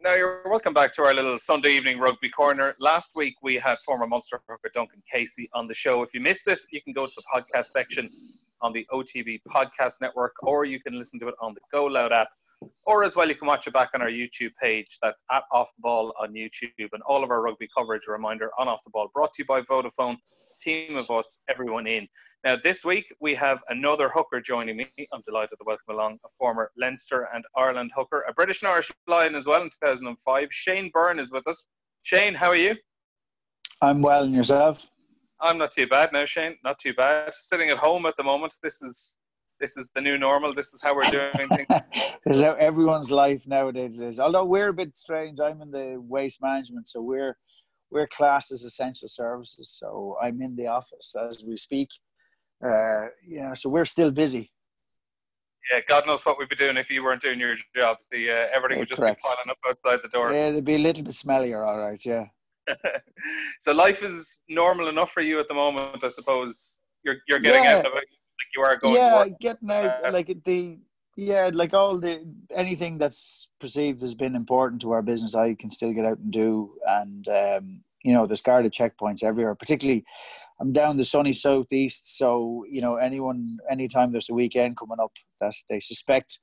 Now you're welcome back to our little Sunday evening rugby corner. Last week we had former Munster hooker Duncan Casey on the show. If you missed it, you can go to the podcast section on the OTB podcast network, or you can listen to it on the Go Loud app, or as well you can watch it back on our YouTube page. That's at Off the Ball on YouTube, and all of our rugby coverage. A reminder on Off the Ball, brought to you by Vodafone team of us, everyone in. Now, this week we have another hooker joining me. I'm delighted to welcome along a former Leinster and Ireland hooker, a British and Irish Lion as well in 2005. Shane Byrne is with us. Shane, how are you? I'm well, and yourself? I'm not too bad now, Shane. Not too bad. Sitting at home at the moment. This is this is the new normal. This is how we're doing things. this is how everyone's life nowadays is. Although we're a bit strange. I'm in the waste management, so we're we're classed as essential services. So I'm in the office as we speak. Uh, yeah, so we're still busy. Yeah, God knows what we'd be doing if you weren't doing your jobs. The uh, everything yeah, would just correct. be piling up outside the door. Yeah, it'd be a little bit smellier, all right. Yeah. so life is normal enough for you at the moment, I suppose. You're you're getting yeah. out of it, like you are going. Yeah, getting out. Uh, like the yeah, like all the anything that's perceived as been important to our business, I can still get out and do. And um, you know, there's guarded checkpoints everywhere. Particularly, I'm down the sunny southeast, so you know, anyone, anytime there's a weekend coming up that they suspect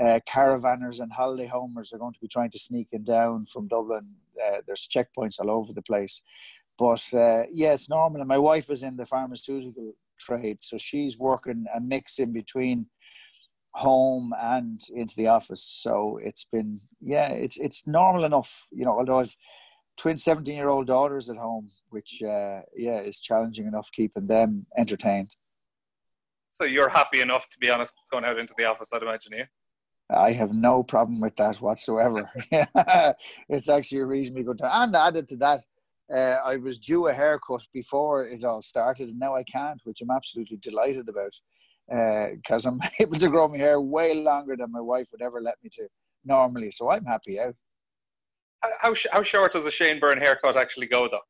uh, caravanners and holiday homers are going to be trying to sneak in down from Dublin. Uh, there's checkpoints all over the place. But uh, yeah, it's normal. And my wife is in the pharmaceutical trade, so she's working a mix in between home and into the office. So it's been yeah, it's it's normal enough, you know. Although I've twin 17 year old daughters at home, which uh, yeah is challenging enough keeping them entertained. So you're happy enough to be honest going out into the office, I'd imagine you. I have no problem with that whatsoever. it's actually a reasonably good time. And added to that, uh, I was due a haircut before it all started, and now I can't, which I'm absolutely delighted about because uh, I'm able to grow my hair way longer than my wife would ever let me to normally. So I'm happy out. How, how short does a Shane Byrne haircut actually go, though?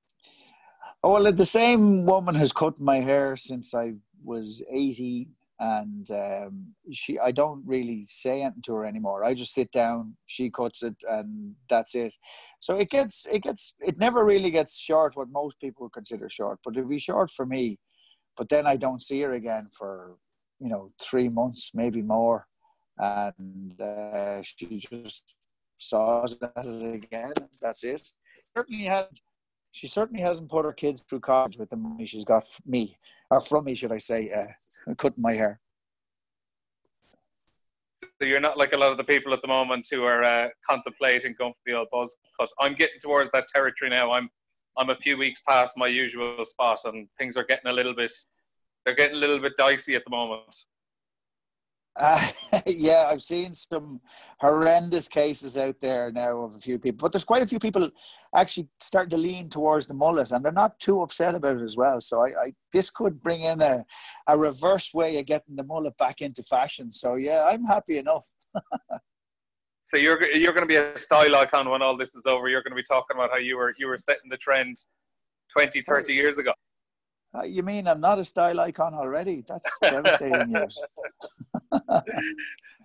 Oh, well, the same woman has cut my hair since I was 80 and um, she I don't really say anything to her anymore. I just sit down, she cuts it, and that's it. So it gets it gets it never really gets short what most people consider short, but it'll be short for me. But then I don't see her again for you know three months, maybe more, and uh, she just saws it again. That's it. Certainly had she certainly hasn't put her kids through college with the money she's got me or from me, should I say, uh, cutting my hair. So you're not like a lot of the people at the moment who are uh, contemplating going for the old buzz cut. I'm getting towards that territory now. I'm I'm a few weeks past my usual spot, and things are getting a little bit they're getting a little bit dicey at the moment. Uh, yeah, I've seen some horrendous cases out there now of a few people, but there's quite a few people actually starting to lean towards the mullet, and they're not too upset about it as well. So I, I this could bring in a, a reverse way of getting the mullet back into fashion. So yeah, I'm happy enough. so you're you're going to be a style icon when all this is over. You're going to be talking about how you were you were setting the trend 20, 30 years ago. Uh, you mean I'm not a style icon already? That's devastating news.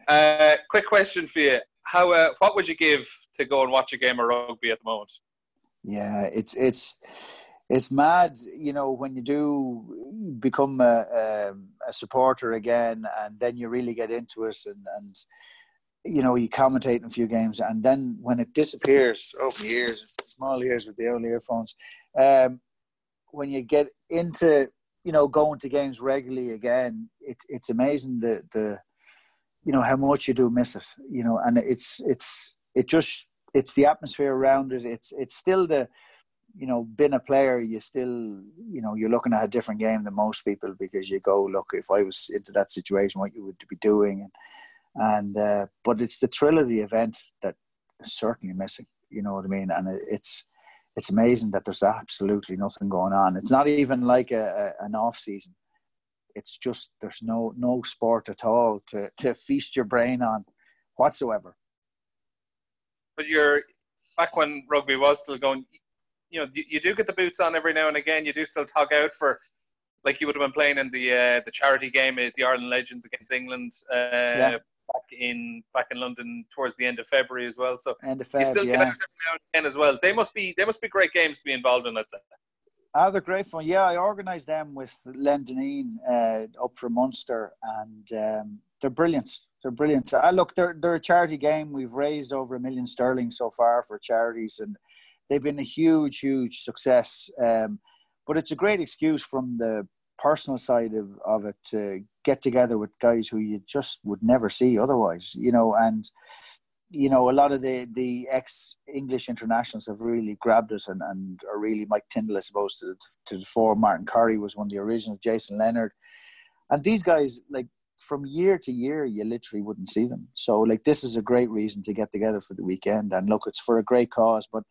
uh, quick question for you: How uh, what would you give to go and watch a game of rugby at the moment? Yeah, it's it's it's mad, you know, when you do become a, a, a, supporter again, and then you really get into it, and, and you know you commentate in a few games, and then when it disappears over years, small ears with the old earphones. Um, when you get into you know going to games regularly again, it, it's amazing the the you know how much you do miss it. You know, and it's it's it just it's the atmosphere around it. It's it's still the you know being a player you still you know you're looking at a different game than most people because you go look if i was into that situation what you would be doing and and uh, but it's the thrill of the event that is certainly missing you know what i mean and it's it's amazing that there's absolutely nothing going on. It's not even like a, a, an off season. It's just there's no no sport at all to to feast your brain on whatsoever. But you're back when rugby was still going. You know, you, you do get the boots on every now and again. You do still tug out for, like you would have been playing in the uh, the charity game at the Ireland Legends against England uh, yeah. Back in back in London towards the end of February as well. So end of Feb, you still yeah. get out now and again as well. They must be they must be great games to be involved in. I'd say. Ah, they're great fun. Yeah, I organised them with Len Deneen uh, up for Munster, and um, they're brilliant. They're brilliant. Uh, look, they're they're a charity game. We've raised over a million sterling so far for charities, and they've been a huge, huge success. Um, but it's a great excuse from the personal side of, of it to get together with guys who you just would never see otherwise, you know, and you know, a lot of the, the ex English internationals have really grabbed it and, and are really Mike Tindall, I suppose, to, to the fore. Martin Corry was one of the original, Jason Leonard. And these guys, like, from year to year, you literally wouldn't see them. So, like, this is a great reason to get together for the weekend. And look, it's for a great cause, but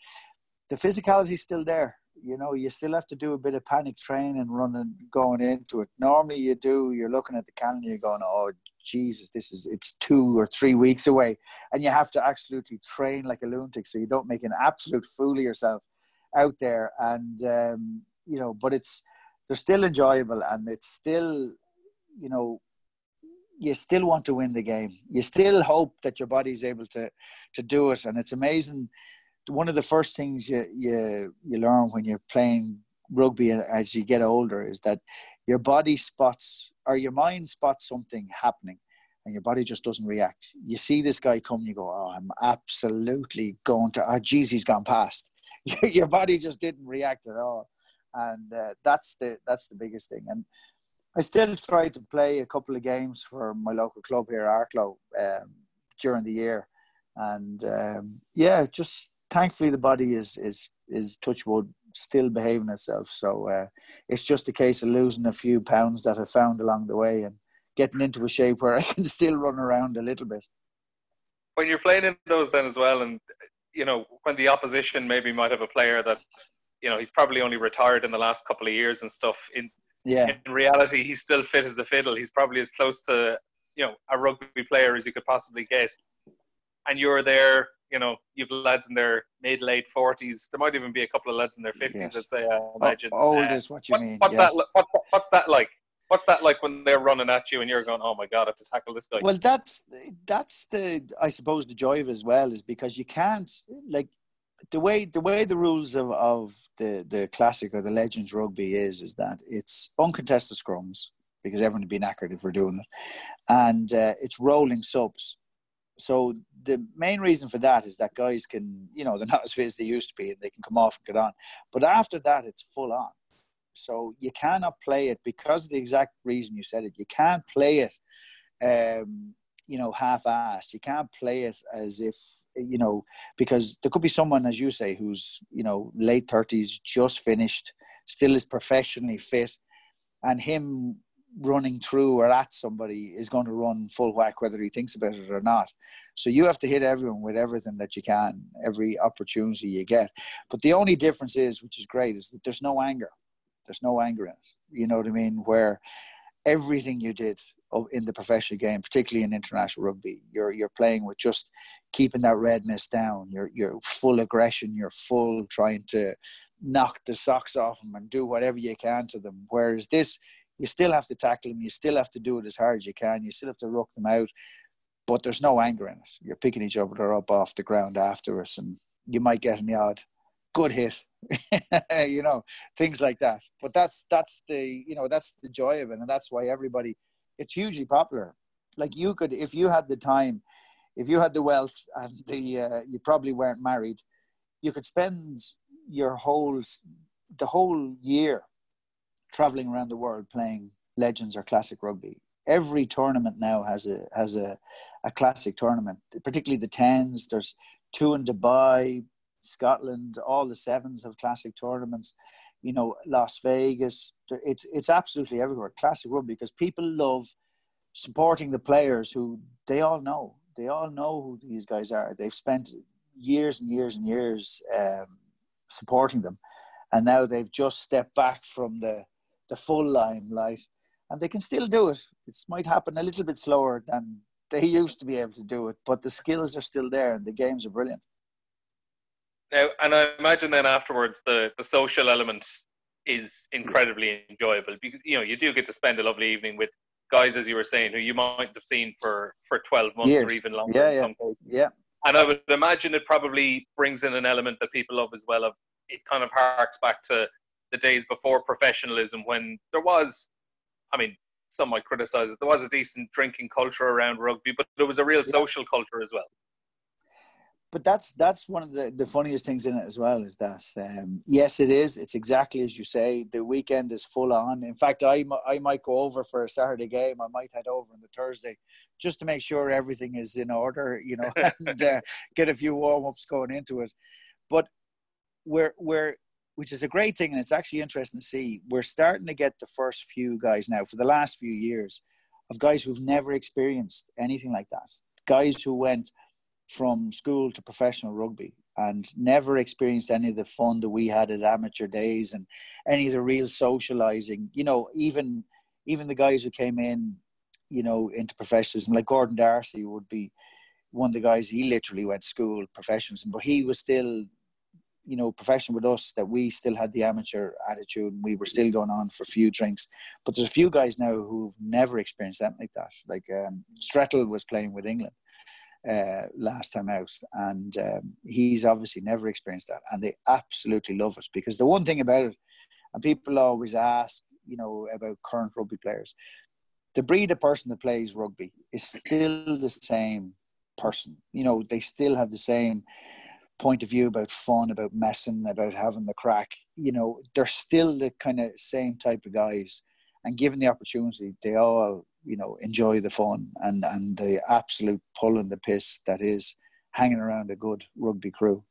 the physicality is still there. You know, you still have to do a bit of panic training running, going into it. Normally, you do, you're looking at the calendar, you're going, oh, Jesus, this is it's two or three weeks away, and you have to absolutely train like a lunatic so you don't make an absolute fool of yourself out there. And um, you know, but it's they're still enjoyable, and it's still, you know, you still want to win the game. You still hope that your body's able to to do it, and it's amazing. One of the first things you you you learn when you're playing rugby as you get older is that your body spots or your mind spots something happening and your body just doesn't react. You see this guy come, you go, Oh, I'm absolutely going to, oh, geez, he's gone past. your body just didn't react at all. And uh, that's the that's the biggest thing. And I still try to play a couple of games for my local club here, Arklow, um, during the year. And um, yeah, just thankfully the body is is is touchwood still behaving itself. So uh, it's just a case of losing a few pounds that I found along the way and getting into a shape where I can still run around a little bit. When you're playing in those, then as well, and you know when the opposition maybe might have a player that you know he's probably only retired in the last couple of years and stuff. In yeah, in reality, he's still fit as a fiddle. He's probably as close to you know a rugby player as you could possibly get. And you're there you know, you've lads in their mid late forties. There might even be a couple of lads in their fifties. Yes. I'd say. I imagine. old Uh, is what you what- mean. What's yes. that? What's, that like? What's that like when they're running at you and you're going, "Oh my god, I have to tackle this guy." Well, that's that's the I suppose the joy of it as well is because you can't like the way the way the rules of, of the the classic or the legends rugby is is that it's uncontested scrums because everyone would be knackered if we're doing it, and uh, it's rolling subs. So the main reason for that is that guys can you know they're not as fit as they used to be and they can come off and get on, but after that it's full on. So you cannot play it because of the exact reason you said it. You can't play it um, you know, half-assed. You can't play it as if you know because there could be someone, as you say, who's you know late thirties, just finished, still is professionally fit, and him running through or at somebody is going to run full whack whether he thinks about it or not. So you have to hit everyone with everything that you can, every opportunity you get. But the only difference is, which is great, is that there's no anger. There's no anger in it. You know what I mean? Where everything you did in the professional game, particularly in international rugby, you're you're playing with just keeping that redness down. You're you're full aggression. You're full trying to knock the socks off them and do whatever you can to them. Whereas this, you still have to tackle them. You still have to do it as hard as you can. You still have to rock them out, but there's no anger in it. You're picking each other up off the ground afterwards, and you might get an odd good hit, you know, things like that. But that's that's the you know that's the joy of it, and that's why everybody. It's hugely popular. Like you could, if you had the time, if you had the wealth, and the uh, you probably weren't married, you could spend your whole the whole year traveling around the world playing legends or classic rugby. Every tournament now has a has a, a classic tournament, particularly the tens. There's two in Dubai, Scotland. All the sevens have classic tournaments. You know, Las Vegas. It's it's absolutely everywhere. Classic rugby because people love supporting the players who they all know. They all know who these guys are. They've spent years and years and years um, supporting them, and now they've just stepped back from the the full limelight, and they can still do it. It might happen a little bit slower than they used to be able to do it, but the skills are still there, and the games are brilliant. Now, and I imagine then afterwards the the social element is incredibly enjoyable because you know you do get to spend a lovely evening with guys, as you were saying, who you might have seen for for twelve months Years. or even longer Yeah, in yeah. some cases. Yeah, And I would imagine it probably brings in an element that people love as well. Of it kind of harks back to the days before professionalism when there was, I mean, some might criticize it. There was a decent drinking culture around rugby, but there was a real social culture as well. but that's that's one of the, the funniest things in it as well is that um, yes it is. It's exactly as you say. The weekend is full on. In fact I, I might go over for a saturday game. I might head over on the thursday just to make sure everything is in order you know and uh, get a few warm-ups going into it. But we're we're which is a great thing and it's actually interesting to see. We're starting to get the first few guys now for the last few years of guys who've never experienced anything like that. Guys who went from school to professional rugby and never experienced any of the fun that we had at amateur days and any of the real socializing. You know even even the guys who came in you know into professionalism like Gordon D'Arcy would be one of the guys he literally went school professionalism but he was still you know professional with us that we still had the amateur attitude and we were still going on for a few drinks but there's a few guys now who've never experienced that like that like um, was playing with England uh, last time out, and um, he's obviously never experienced that, and they absolutely love it because the one thing about it, and people always ask, you know, about current rugby players, the breed of person that plays rugby is still the same person. You know, they still have the same point of view about fun, about messing, about having the crack. You know, they're still the kind of same type of guys, and given the opportunity, they all you know enjoy the fun and and the absolute pull and the piss that is hanging around a good rugby crew.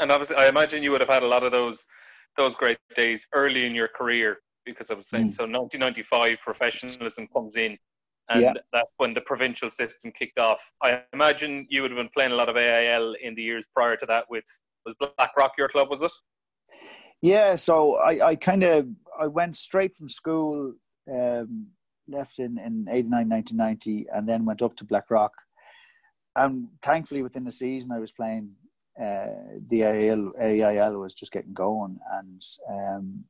And obviously, I imagine you would have had a lot of those those great days early in your career because I was saying Mm. so. 1995, professionalism comes in, and Yeah. that's when the provincial system kicked off. I imagine you would have been playing a lot of AIL in the years prior to that. With was Blackrock your club? Was it? Yeah, so I, I kind of I went straight from school, um, left in in 89, 1990, and then went up to Blackrock. And thankfully, within the season, I was playing. Uh, the AIL, AIL was just getting going, and um,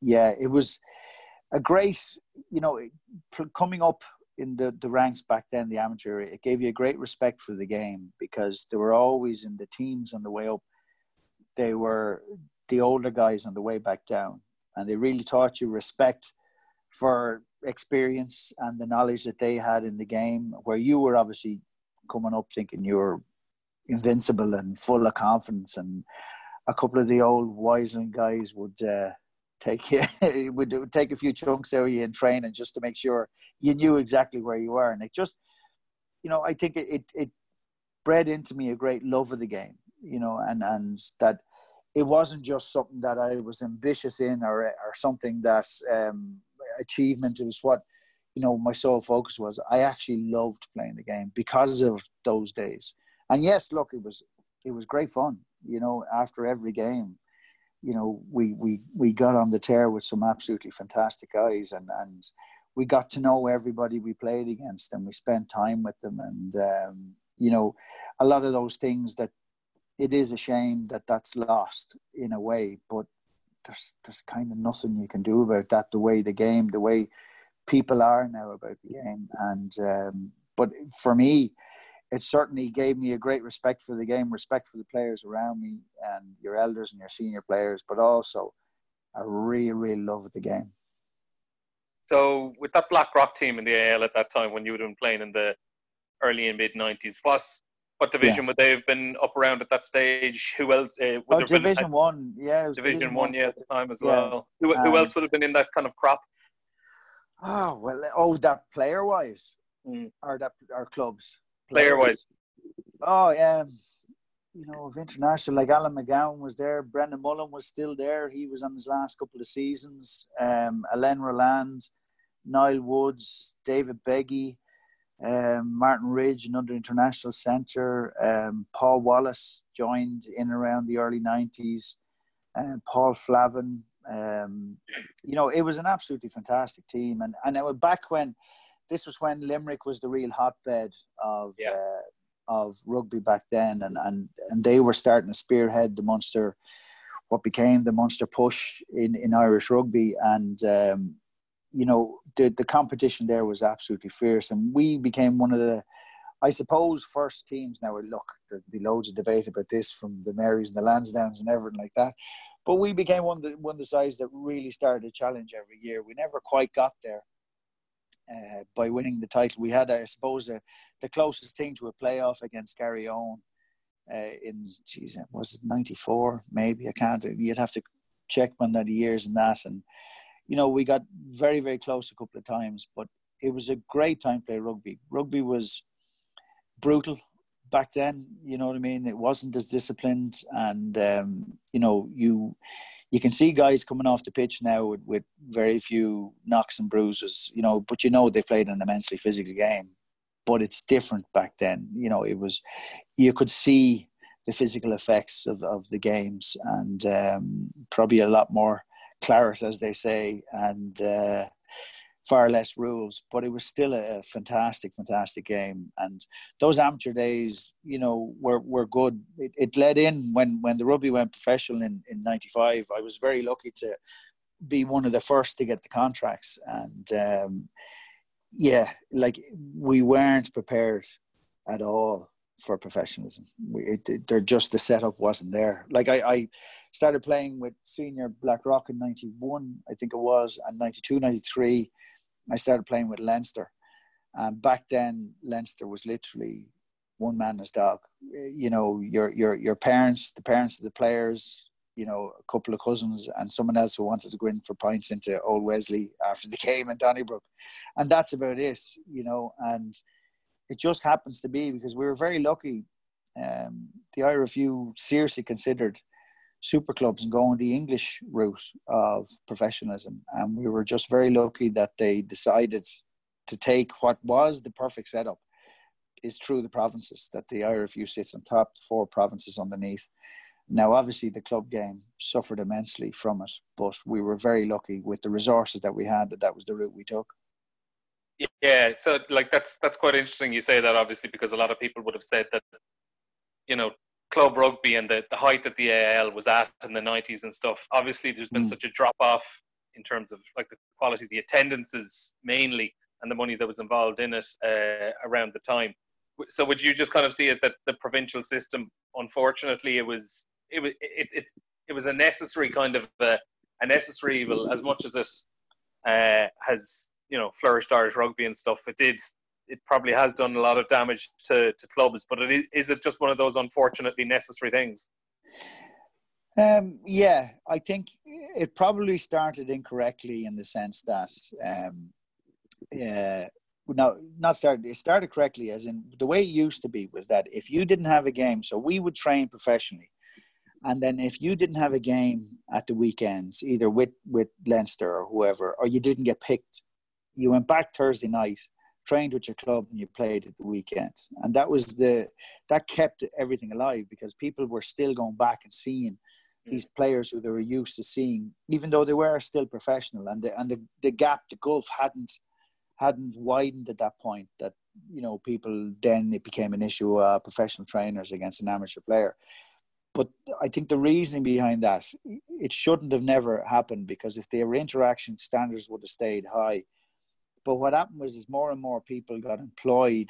yeah, it was a great, you know, coming up in the, the ranks back then, the amateur, it gave you a great respect for the game because they were always in the teams on the way up. They were the older guys on the way back down, and they really taught you respect for experience and the knowledge that they had in the game. Where you were obviously coming up thinking you were invincible and full of confidence, and a couple of the old Wiseland guys would uh, take would would take a few chunks out of you in training just to make sure you knew exactly where you were, and it just you know I think it it, it bred into me a great love of the game, you know, and and that it wasn't just something that I was ambitious in or or something that um, achievement. It was what you know my sole focus was. I actually loved playing the game because of those days. And yes, look, it was it was great fun. You know, after every game, you know, we we we got on the tear with some absolutely fantastic guys, and and we got to know everybody we played against, and we spent time with them, and um, you know, a lot of those things that it is a shame that that's lost in a way, but there's there's kind of nothing you can do about that. The way the game, the way people are now about the game, and um, but for me, it certainly gave me a great respect for the game, respect for the players around me, and your elders and your senior players, but also a real, real love of the game. So with that Blackrock team in the AIL at that time, when you would have been playing in the early and mid '90s, what what division would they have been up around at that stage? Who else? Uh, would Oh, have been- Division One, yeah, was Division, One, yeah, at the time as Yeah. well. Who, who Um, else would have been in that kind of crop? Oh well, oh that player wise, Mm. or that our clubs Player-wise. Oh yeah, you know of international like Alan McGowan was there, Brendan Mullen was still there. He was on his last couple of seasons. Um, Alain Rolland, Niall Woods, David Beggy, um, Martin Ridge, another international centre. Um, Paul Wallace joined in around the early nineties. Uh, Paul Flavin. Um, you know, it was an absolutely fantastic team, and and it was back when this was when Limerick was the real hotbed of Yeah. uh, of rugby back then, and, and and they were starting to spearhead the Munster, what became the Munster push in in Irish rugby, and um, you know, the the competition there was absolutely fierce, and we became one of the, I suppose, first teams. Now, look, there'd be loads of debate about this from the Marys and the Lansdownes and everything like that, but we became one of the one of the sides that really started to challenge every year. We never quite got there. Uh, by winning the title, we had, I suppose, uh, the closest thing to a playoff against Garryowen uh, in, geez, was it '94? Maybe I can't. You'd have to check one of the years and that, and you know, we got very, very close a couple of times, but it was a great time to play rugby. Rugby was brutal back then. You know what I mean? It wasn't as disciplined, and um, you know, you you can see guys coming off the pitch now with, with very few knocks and bruises. You know, but you know they played an immensely physical game. But it's different back then. You know, it was you could see the physical effects of, of the games and um, probably a lot more claret, as they say, and uh, far less rules. But it was still a fantastic, fantastic game. And those amateur days, you know, were were good. It, it led in when when the rugby went professional in in '95. I was very lucky to be one of the first to get the contracts, and um, yeah, like we weren't prepared at all for professionalism. We, it, it, they're just the setup wasn't there. Like I, I started playing with senior Blackrock in 91, I think it was, and 92, 93. I started playing with Leinster. And back then, Leinster was literally one man man's dog. You know, your, your, your parents, the parents of the players, you know, a couple of cousins and someone else who wanted to go in for pints into Old Wesley after the game in Donnybrook. And that's about it, you know, and it just happens to be because we were very lucky. Um, the IRFU seriously considered super clubs and going the English route of professionalism. And we were just very lucky that they decided to take what was the perfect setup is through the provinces, that the IRFU sits on top, four provinces underneath. Now, obviously, the club game suffered immensely from it, but we were very lucky with the resources that we had that that was the route we took. Yeah, so like that's that's quite interesting. You say that obviously because a lot of people would have said that, you know, club rugby and the, the height that the AIL was at in the 90s and stuff. Obviously, there's been mm. such a drop off in terms of like the quality, of the attendances mainly, and the money that was involved in it uh, around the time. So, would you just kind of see it that the provincial system, unfortunately, it was it was it it, it was a necessary kind of uh, a necessary evil as much as it uh, has you know flourished Irish rugby and stuff. It did it probably has done a lot of damage to, to clubs, but it is, is it just one of those unfortunately necessary things? Um, yeah, I think it probably started incorrectly in the sense that, um, yeah, no, not started. It started correctly, as in the way it used to be was that if you didn't have a game, so we would train professionally, and then if you didn't have a game at the weekends, either with with Leinster or whoever, or you didn't get picked, you went back Thursday night trained with your club and you played at the weekend. And that was the that kept everything alive because people were still going back and seeing these players who they were used to seeing even though they were still professional. And the and the, the gap the gulf hadn't hadn't widened at that point that you know people then it became an issue uh, professional trainers against an amateur player. But I think the reasoning behind that it shouldn't have never happened because if their interaction standards would have stayed high but what happened was, is more and more people got employed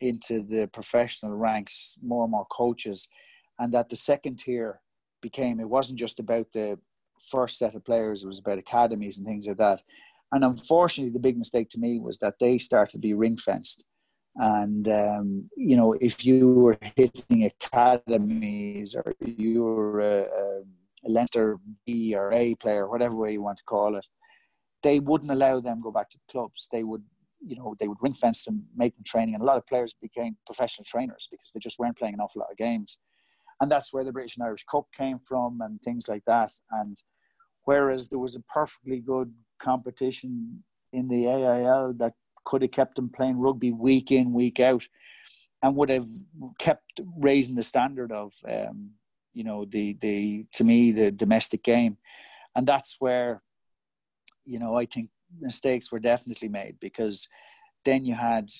into the professional ranks, more and more coaches, and that the second tier became. It wasn't just about the first set of players; it was about academies and things like that. And unfortunately, the big mistake to me was that they started to be ring fenced. And um, you know, if you were hitting academies or you were a, a Leinster B or A player, whatever way you want to call it, they wouldn't allow them go back to the clubs. They would, you know, they would ring fence them, make them training, and a lot of players became professional trainers because they just weren't playing an awful lot of games. And that's where the British and Irish Cup came from, and things like that. And whereas there was a perfectly good competition in the AIL that could have kept them playing rugby week in, week out, and would have kept raising the standard of, um, you know, the the to me the domestic game, and that's where you know, I think mistakes were definitely made because then you had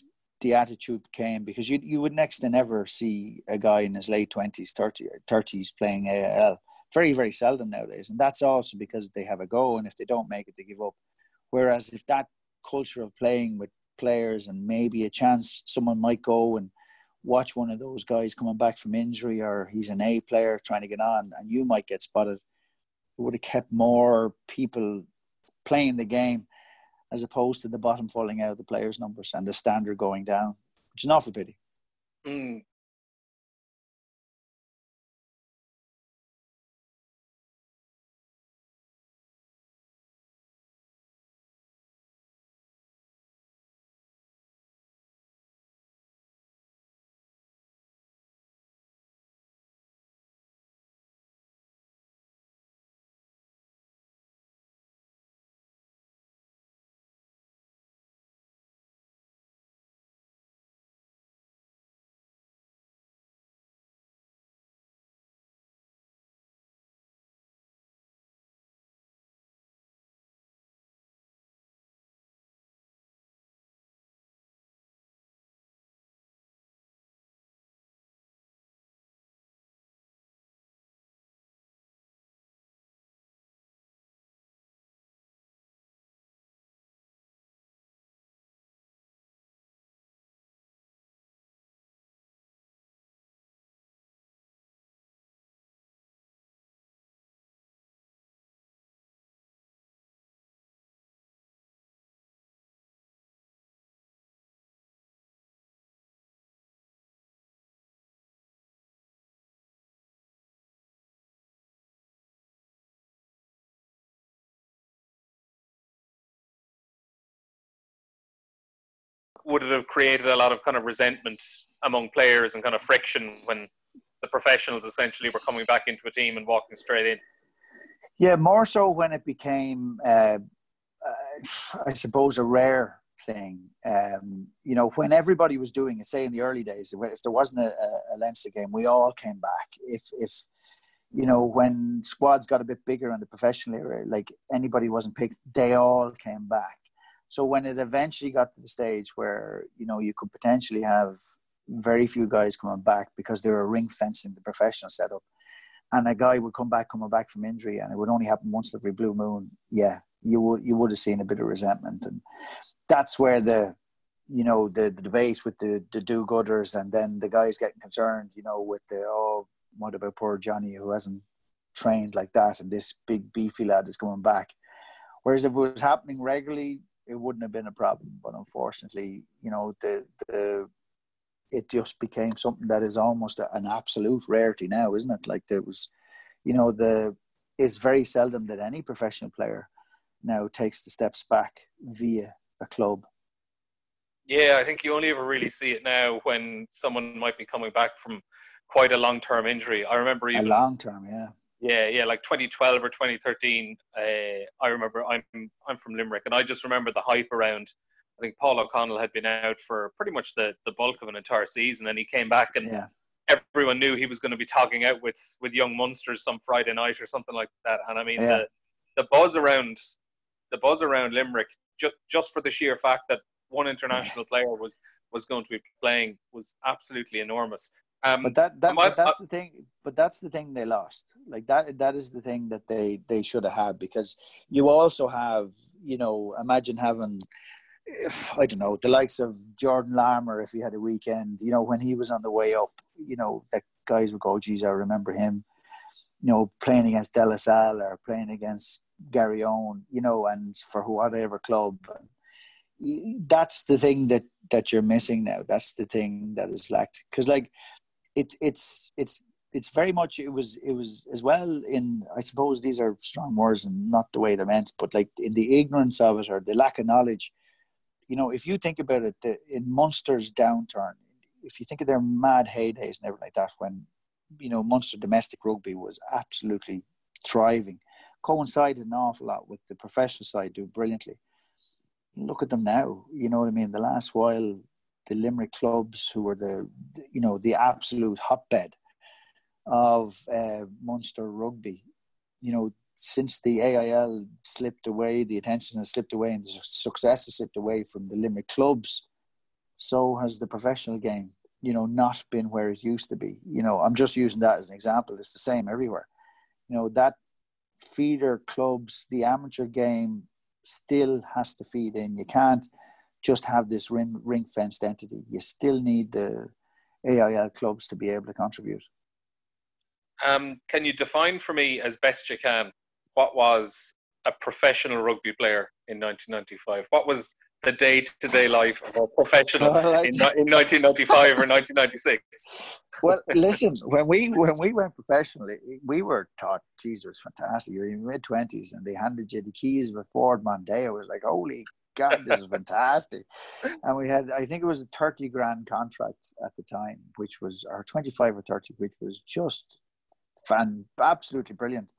the attitude came because you you would next to never see a guy in his late twenties, 30, 30s playing AIL. Very, very seldom nowadays. And that's also because they have a go and if they don't make it they give up. Whereas if that culture of playing with players and maybe a chance someone might go and watch one of those guys coming back from injury or he's an A player trying to get on and you might get spotted, it would have kept more people playing the game as opposed to the bottom falling out of the players' numbers and the standard going down, which is an awful pity. Mm, would it have created a lot of kind of resentment among players and kind of friction when the professionals essentially were coming back into a team and walking straight in? Yeah, more so when it became, uh, uh, I suppose, a rare thing. Um, you know, when everybody was doing it, say in the early days, if there wasn't a, a Leinster game, we all came back. If if you know when squads got a bit bigger in the professional era, like anybody wasn't picked, they all came back. So when it eventually got to the stage where you know you could potentially have very few guys coming back because they were ring fencing the professional setup, and a guy would come back coming back from injury, and it would only happen once every blue moon. Yeah, you would you would have seen a bit of resentment, and that's where the you know the, the debate with the the do-gooders and then the guys getting concerned, you know, with the oh what about poor Johnny who hasn't trained like that, and this big beefy lad is coming back. Whereas if it was happening regularly, it wouldn't have been a problem. But unfortunately, you know, the the it just became something that is almost a, an absolute rarity now, isn't it? Like there was, you know, the it's very seldom that any professional player now takes the steps back via a club. Yeah, I think you only ever really see it now when someone might be coming back from quite a long term injury. I remember even a long term, yeah. Yeah, yeah, like 2012 or 2013. Uh, I remember I'm I'm from Limerick, and I just remember the hype around. I think Paul O'Connell had been out for pretty much the, the bulk of an entire season, and he came back, and yeah. everyone knew he was going to be togging out with with Young Munsters some Friday night or something like that. And I mean, yeah. the the buzz around the buzz around Limerick just just for the sheer fact that one international player was was going to be playing was absolutely enormous. Um, but that, that but that's uh, the thing. But that's the thing they lost. Like that. That is the thing that they they should have had because you also have you know imagine having I don't know the likes of Jordan Larmour if he had a weekend. You know when he was on the way up. You know that guys would go, "Geez, I remember him." You know playing against De La Salle or playing against Garryowen. You know, and for whatever club. That's the thing that that you're missing now. That's the thing that is lacked. Because like it, it's it's it's very much it was it was as well in I suppose these are strong words and not the way they're meant, but like in the ignorance of it or the lack of knowledge. You know, if you think about it, the, in Munster's downturn, if you think of their mad heydays and everything like that, when you know Munster domestic rugby was absolutely thriving, coincided an awful lot with the professional side doing brilliantly. Look at them now. You know what I mean? The last while, the Limerick clubs, who were the, you know, the absolute hotbed of uh, Munster rugby. You know, since the AIL slipped away, the attention has slipped away, and the success has slipped away from the Limerick clubs, so has the professional game. You know, not been where it used to be. You know, I'm just using that as an example. It's the same everywhere. You know that feeder clubs, the amateur game still has to feed in. You can't just have this ring, ring fenced entity. You still need the AIL clubs to be able to contribute. Um, can you define for me, as best you can, what was a professional rugby player in 1995? What was the day-to-day life of a professional well, in, in 1995 or 1996? Well, listen, when we when we went professionally, we were taught, Jesus, was fantastic. You're in your mid twenties, and they handed you the keys of a Ford Mondeo. It was like, holy God, this is fantastic. And we had, I think it was a 30 grand contract at the time, which was, or 25 or 30, which was just fan, absolutely brilliant.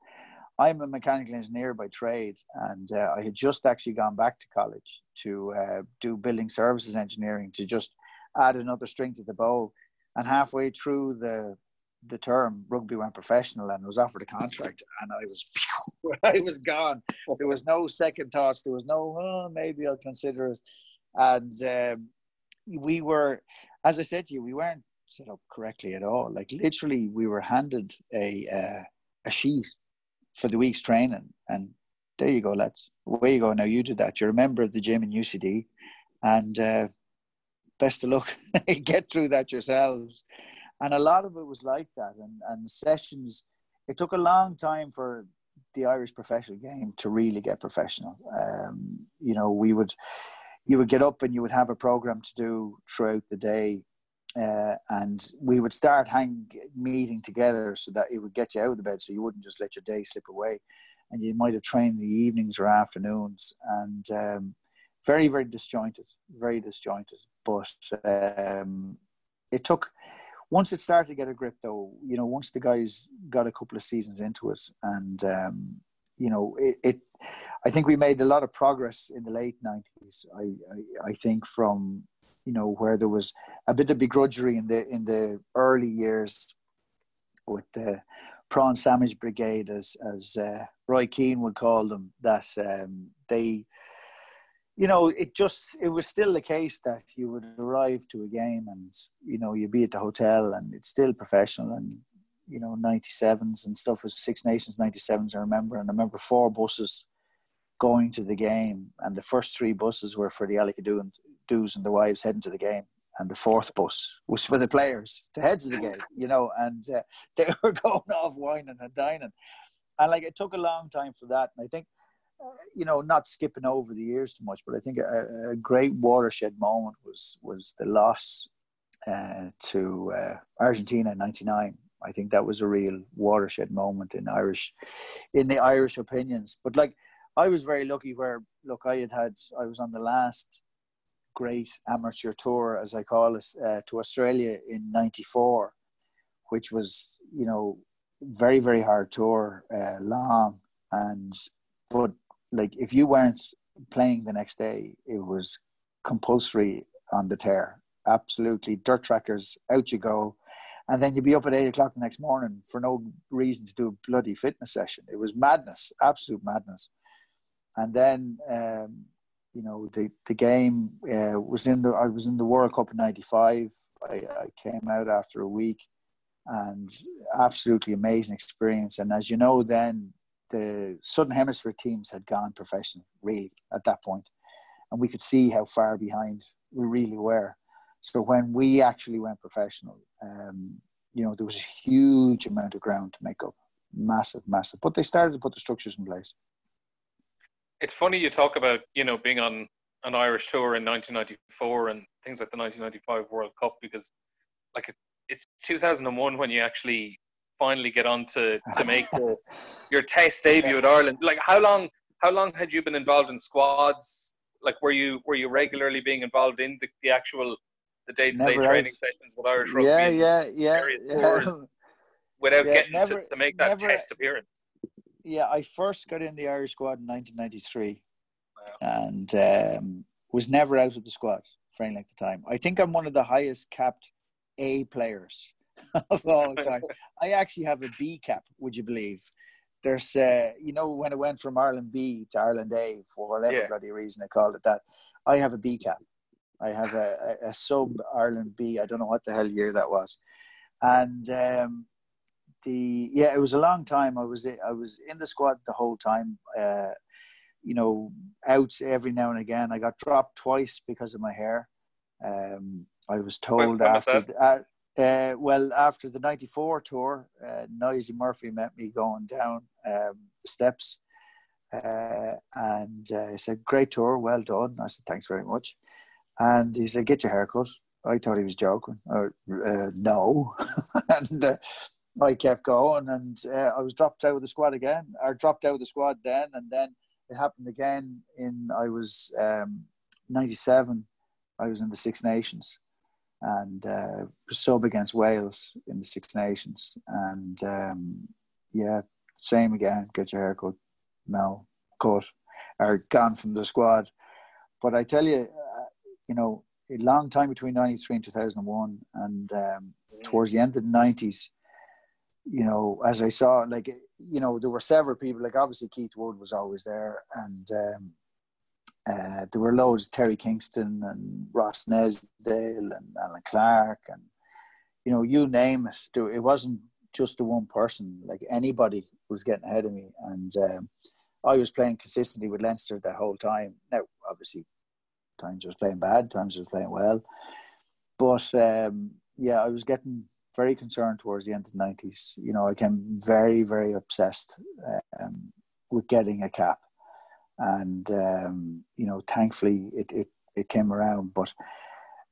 I'm a mechanical engineer by trade, and uh, I had just actually gone back to college to uh, do building services engineering to just add another string to the bow. And halfway through the the term, rugby went professional, and was offered a contract, and I was I was gone. There was no second thoughts. There was no oh, maybe I'll consider it. And um, we were, as I said to you, we weren't set up correctly at all. Like literally, we were handed a uh, a sheet for the week's training, and there you go, lads. Away you go. Now you did that. You're a member of the gym in UCD, and uh, best of luck. Get through that yourselves. And a lot of it was like that, and and sessions. It took a long time for the Irish professional game to really get professional. Um, you know, we would you would get up and you would have a program to do throughout the day uh, and we would start hang meeting together so that it would get you out of the bed so you wouldn't just let your day slip away and you might have trained in the evenings or afternoons and um, very very disjointed very disjointed but um, it took once it started to get a grip though you know once the guys got a couple of seasons into it and um, you know it, it, i think we made a lot of progress in the late 90s i i, I think from you know, where there was a bit of begrudgery in the in the early years with the prawn sandwich brigade, as as uh, Roy Keane would call them, that um, they, you know, it just it was still the case that you would arrive to a game and you know you'd be at the hotel and it's still professional and you know 97s and stuff was Six Nations 97s I remember and I remember four buses going to the game and the first three buses were for the Alligadoo do's and the wives heading to the game. And the fourth bus was for the players to head to the game, you know, and uh, they were going off whining and dining. And like it took a long time for that. And I think, you know, not skipping over the years too much, but I think a, a great watershed moment was was the loss uh, to uh, Argentina in '99. I think that was a real watershed moment in Irish, in the Irish opinions. But like, I was very lucky where look, I had had I was on the last great amateur tour, as I call it, uh, to Australia in '94, which was you know very very hard tour, uh, long, and but like if you weren't playing the next day, it was compulsory on the tear. Absolutely, dirt trackers out you go, and then you'd be up at eight o'clock the next morning for no reason to do a bloody fitness session. It was madness, absolute madness. And then um, you know the the game uh, was in the I was in the World Cup in '95. I, I came out after a week, and absolutely amazing experience. And as you know, then the Southern Hemisphere teams had gone professional really at that point, and we could see how far behind we really were. So when we actually went professional, um, you know, there was a huge amount of ground to make up, massive, massive. But they started to put the structures in place it's funny you talk about you know being on an Irish tour in 1994 and things like the 1995 World Cup because like it, it's 2001 when you actually finally get on to, to make the, your test debut at Ireland. Like how long how long had you been involved in squads? Like were you were you regularly being involved in the, the actual the day to day training sessions with Irish rugby? Yeah, yeah, yeah. yeah. Without yeah, getting never, to, to, make that never, test appearance yeah, I first got in the Irish squad in 1993, wow. and um, was never out of the squad for any length of time. I think I'm one of the highest capped A players of all time. I actually have a B cap. Would you believe? There's, uh, you know, when it went from Ireland B to Ireland A for whatever yeah. bloody reason they called it that, I have a B cap. I have a, a, a sub Ireland B. I don't know what the hell year that was, and um, the yeah, it was a long time. I was I was in the squad the whole time. Uh, you know, out every now and again. I got dropped twice because of my hair. Um, I was told When- when was after, that? the, uh, uh, well, after the '94 tour, uh, Noisy Murphy met me going down um, the steps, uh, and uh, he said, "Great tour, well done." I said, "Thanks very much." And he said, "Get your hair cut." I thought he was joking. Uh, no, and uh, I kept going, and uh, I was dropped out of the squad again. Or dropped out of the squad then, and then it happened again. In I was um, '97. I was in the Six Nations, and uh, sub against Wales in the Six Nations, and um, yeah, same again. Get your hair cut. No, cut or gone from the squad. But I tell you, uh, you know, a long time between '93 and 2001, and um, towards the end of the '90s, you know, as I saw, like, you know, there were several people. Like, obviously, Keith Wood was always there, and um, uh, there were loads, Terry Kingston and Ross Nesdale and Allen Clarke, and you know, you name it. There, it wasn't just the one person. Like anybody was getting ahead of me, and um, I was playing consistently with Leinster the whole time. Now, obviously, times I was playing bad, times I was playing well, but um, yeah, I was getting very concerned towards the end of the nineties. You know, I became very, very obsessed um, with getting a cap, and um, you know, thankfully it, it it came around. But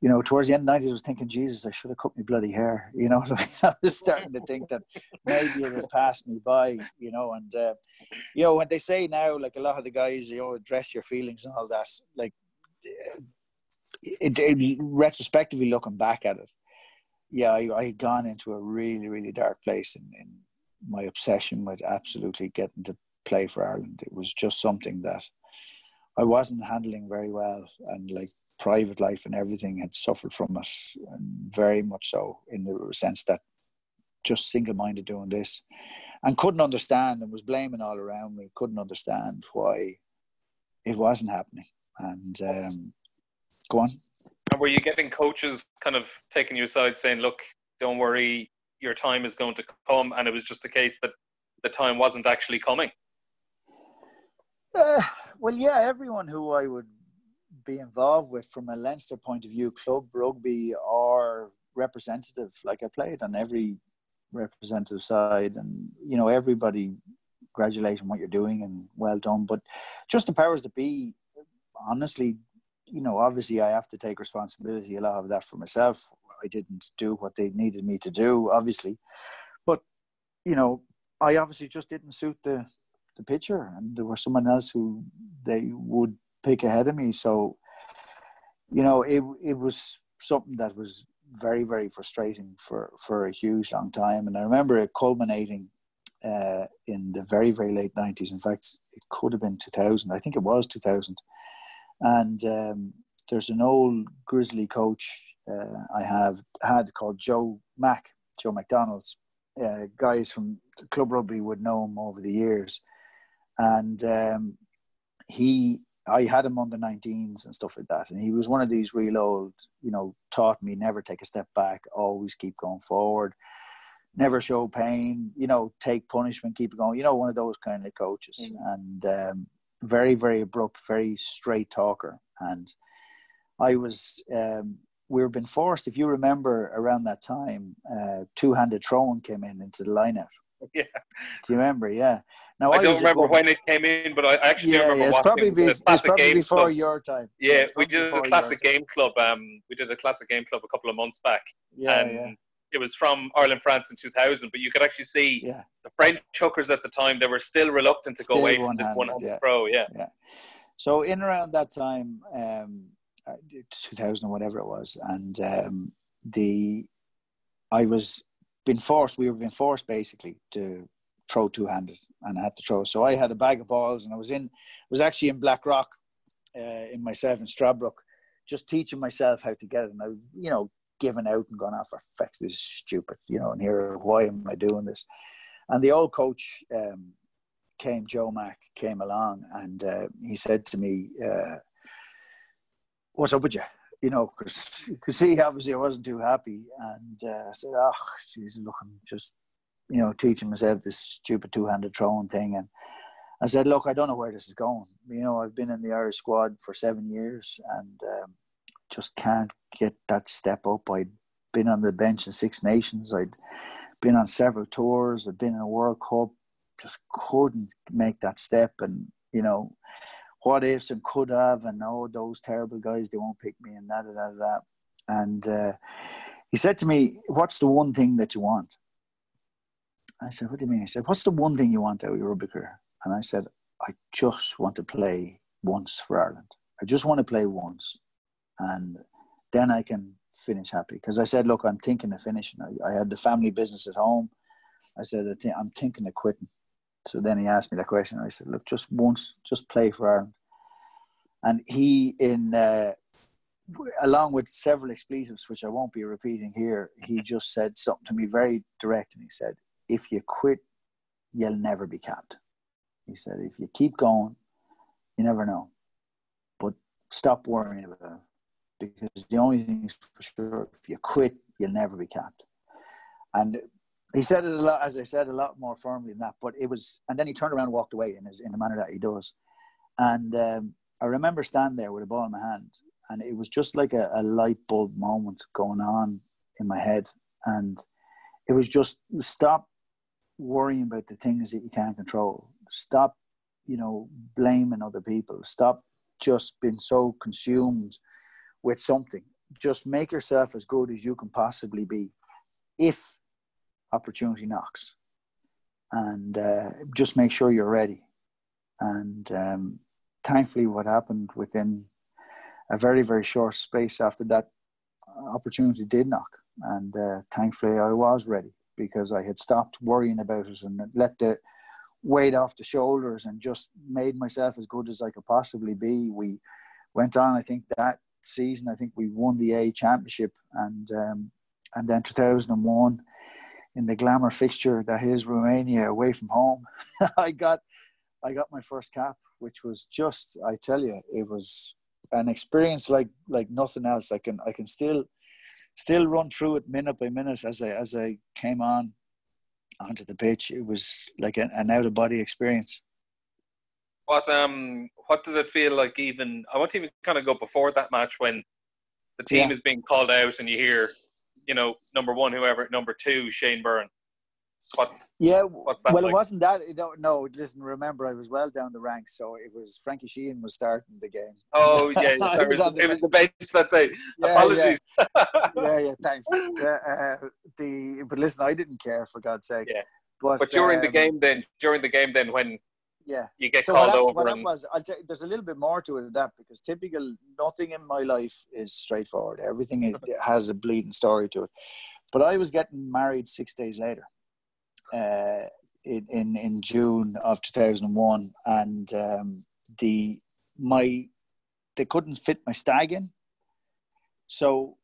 you know, towards the end of the nineties, I was thinking, Jesus, I should have cut my bloody hair. You know, I was starting to think that maybe it had passed me by. You know, and uh, you know when they say now, like a lot of the guys, you know, address your feelings and all that, like. It, it, retrospectively looking back at it, yeah, I, I had gone into a really, really dark place in, in my obsession with absolutely getting to play for Ireland. It was just something that I wasn't handling very well, and like private life and everything had suffered from it, and very much so in the sense that just single-minded doing this, and couldn't understand and was blaming all around me. Couldn't understand why it wasn't happening, and um, go on. And were you getting coaches kind of taking you aside saying, look, don't worry, your time is going to come? And it was just a case that the time wasn't actually coming? Uh, well, yeah, everyone who I would be involved with from a Leinster point of view, club rugby or representative, like I played on every representative side, and you know, everybody congratulating what you're doing and well done. But just the powers that be, honestly, you know, obviously I have to take responsibility a lot of that for myself. I didn't do what they needed me to do, obviously, but you know, I obviously just didn't suit the the picture, and there was someone else who they would pick ahead of me. So, you know, it it was something that was very very frustrating for for a huge long time, and I remember it culminating uh, in the very very late nineties. In fact, it could have been two thousand. I think it was two thousand and um, there's an old grizzly coach uh, I have had called Joe Mack, Joe McDonald's. Uh, guys from club rugby would know him over the years, and um, he, I had him on the 19s and stuff like that, and he was one of these real old, you know, taught me never take a step back, always keep going forward, never show pain, you know, take punishment, keep it going, you know, one of those kind of coaches, mm. and. Um, very very abrupt very straight talker and i was um, we were been forced if you remember around that time uh, two-handed throwing came in into the lineout yeah do you remember yeah now i, I don't remember when it came in but i actually yeah, remember yeah, it's probably, be, it's probably before club. your time yeah, yeah we did a classic game club um we did a classic game club a couple of months back yeah, and yeah it was from Ireland France in 2000, but you could actually see yeah. the French hookers at the time they were still reluctant to still go away from this one yeah. pro. Yeah, yeah. So in around that time, um, 2000 or whatever it was, and um, the I was been forced. We were being forced basically to throw two handed, and I had to throw. So I had a bag of balls, and I was in I was actually in Blackrock, uh, in myself in Stradbrook, just teaching myself how to get it. And I was, you know, given out and gone, off for fuck, this is stupid, you know, and here, why am I doing this? And the old coach um, came, Joe Mack came along and uh, he said to me, uh, what's up with you? You know, because see, obviously I wasn't too happy. And uh, I said, oh, jeez, look, I'm just, you know, teaching myself this stupid two-handed throwing thing. And, I said, look, I don't know where this is going. You know, I've been in the Irish squad for seven years and um, just can't get that step up. I'd been on the bench in Six Nations. I'd been on several tours. I'd been in a World Cup. Just couldn't make that step. And, you know, what ifs and could have, and oh, those terrible guys, they won't pick me, and that, that, that, that. And uh, he said to me, What's the one thing that you want? I said, What do you mean? He said, What's the one thing you want out of your rugby career? And I said, I just want to play once for Ireland. I just want to play once. And then I can finish happy. Because I said, Look, I'm thinking of finishing. I, I had the family business at home. I said, I'm thinking of quitting. So then he asked me that question. I said, look, just once, just play for Ireland. And he, in uh, along with several expletives, which I won't be repeating here, he just said something to me very direct. And he said, if you quit, you'll never be capped. He said, if you keep going, you never know. But stop worrying about it. Because the only thing is for sure, if you quit, you'll never be capped. And he said it a lot, as I said, a lot more firmly than that. But it was, and then he turned around and walked away in his in the manner that he does. And um, I remember standing there with a ball in my hand, and it was just like a, a light bulb moment going on in my head, and it was just stop worrying about the things that you can't control. Stop, you know, blaming other people. Stop just being so consumed with something. Just make yourself as good as you can possibly be. If opportunity knocks, and uh, just make sure you're ready. And um, thankfully, what happened within a very very short space after that opportunity did knock, and uh, thankfully I was ready because I had stopped worrying about it and let the weight off the shoulders and just made myself as good as I could possibly be. We went on, I think that season, I think we won the A championship and um, and then 2001 in the glamour fixture that is Romania away from home, I got I got my first cap, which was just I tell you, it was an experience like like nothing else. I can I can still still run through it minute by minute as I as I came on onto the pitch. It was like an, an out of body experience. Was um what did it feel like even I want to even kind of go before that match when the team yeah. is being called out and you hear you know, number one, whoever, number two, Shane Byrne. What's yeah? What's well, like? it wasn't that. You No, no. Listen, remember, I was well down the ranks, so it was Frankie Sheahan was starting the game. Oh yeah, sorry, was it, was the bench that day. Yeah, Apologies. Yeah. yeah, yeah, thanks. Yeah, uh, the but listen, I didn't care for God's sake. Yeah. But, but during um, the game, then during the game, then when yeah. You get so called what over. What was, I'll tell you, there's a little bit more to it than that because typical, nothing in my life is straightforward. Everything has a bleeding story to it. But I was getting married six days later, uh, in, in, in June of 2001, and um, the my they couldn't fit my stag in, so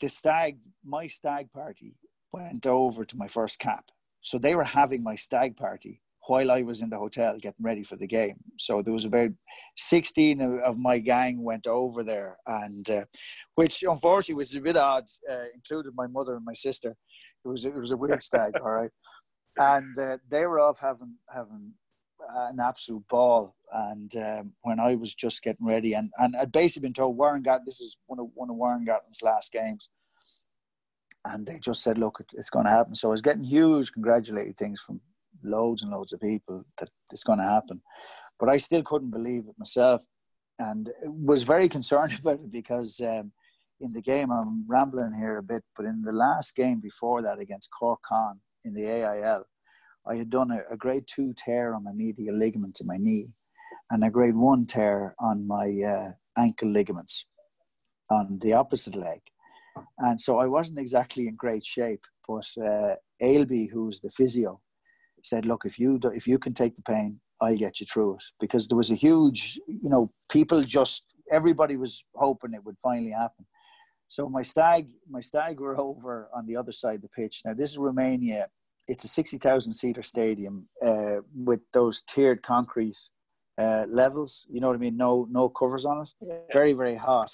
the stag my stag party went over to my first cap. So they were having my stag party while I was in the hotel getting ready for the game. So there was about 16 of, of my gang went over there, and uh, which unfortunately was a bit odd, uh, included my mother and my sister. It was it was a weird stag, all right. And uh, they were off having having an absolute ball. And um, when I was just getting ready, and, and I'd basically been told Warren got this is one of one of Warren Gatland's last games. And they just said, "Look, it's, it's going to happen." So I was getting huge congratulatory things from loads and loads of people that it's going to happen. But I still couldn't believe it myself and was very concerned about it because um, in the game, I'm rambling here a bit, but in the last game before that against Cork Con in the AIL, I had done a, a grade two tear on my medial ligament in my knee and a grade one tear on my uh, ankle ligaments on the opposite leg. And so I wasn't exactly in great shape, but uh, Ailby, who's the physio, said, "Look, if you do, if you can take the pain, I'll get you through it." Because there was a huge, you know, people just everybody was hoping it would finally happen. So my stag, my stag were over on the other side of the pitch. Now this is Romania. It's a sixty thousand seater stadium uh, with those tiered concrete uh, levels. You know what I mean? No, no covers on it. Yeah. Very, very hot.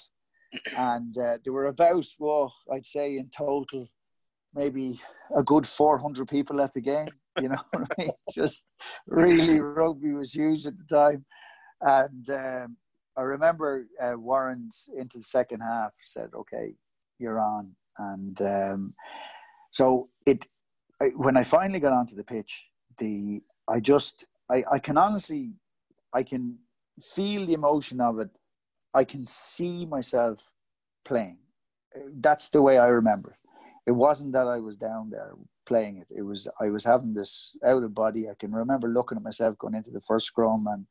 And uh, there were about, well, I'd say in total, maybe a good 400 people at the game You know I mean? Just really, rugby was huge at the time. And um, I remember uh, Warren's into the second half said, "Okay, you're on." And um, so it, I, when I finally got onto the pitch, the I just I, I can honestly I can feel the emotion of it. I can see myself playing. That's the way I remember it. It wasn't that I was down there playing it. It was I was having this out of body. I can remember looking at myself going into the first scrum and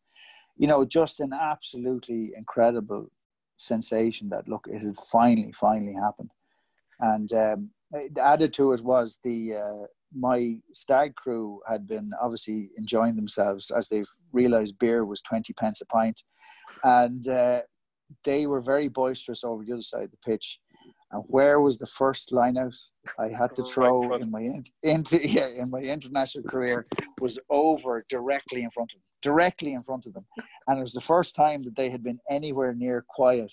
you know just an absolutely incredible sensation that look it had finally finally happened. And um, added to it was the uh, my stag crew had been obviously enjoying themselves as they've realized beer was 20 pence a pint and uh, they were very boisterous over the other side of the pitch and where was the first line out I had to throw in my into yeah, in my international career was over directly in front of them, directly in front of them, and it was the first time that they had been anywhere near quiet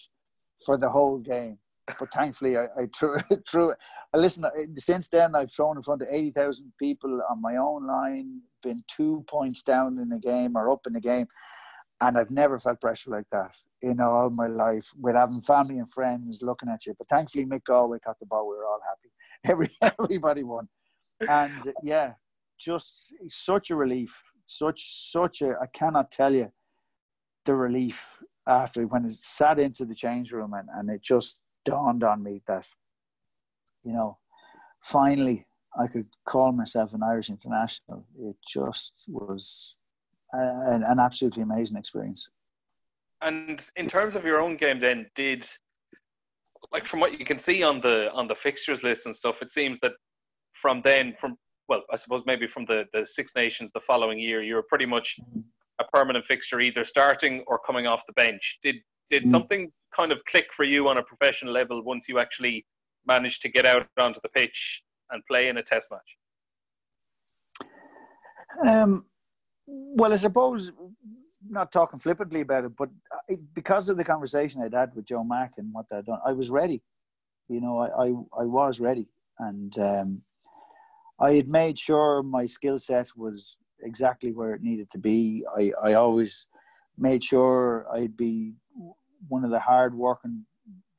for the whole game. But thankfully, I, I threw, threw it. I listen. Since then, I've thrown in front of eighty thousand people on my own line, been two points down in a game or up in a game, and I've never felt pressure like that in all my life with having family and friends looking at you. But thankfully, Mick Galwey caught the ball. We were all happy. Every everybody won, and yeah, just such a relief. Such such a I cannot tell you the relief after when it sat into the change room and, and it just dawned on me that you know finally I could call myself an Irish international. It just was an, an absolutely amazing experience. And in terms of your own game, then did like from what you can see on the on the fixtures list and stuff, it seems that from then from well, I suppose maybe from the the Six Nations the following year, you were pretty much a permanent fixture, either starting or coming off the bench. Did did mm. something kind of click for you on a professional level once you actually managed to get out onto the pitch and play in a test match? Um, well, I suppose not talking flippantly about it, but because of the conversation I'd had with Joe Mack and what they'd done, I was ready. You know, I, I, I was ready. And um, I had made sure my skill set was exactly where it needed to be. I, I always made sure I'd be one of the hard working,